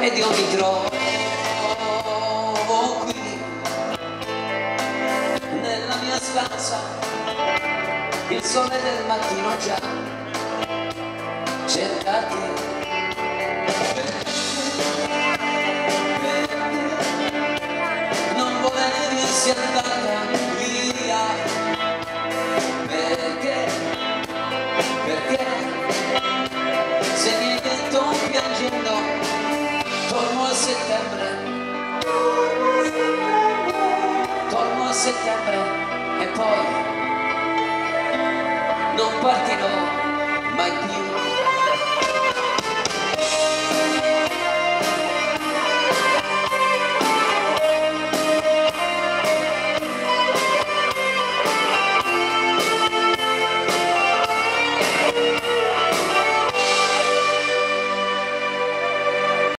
ed io mi trovo qui. Nella mia stanza il sole del mattino già cerca te non volevi sia andata settembre. Torno a settembre e poi non partirò mai più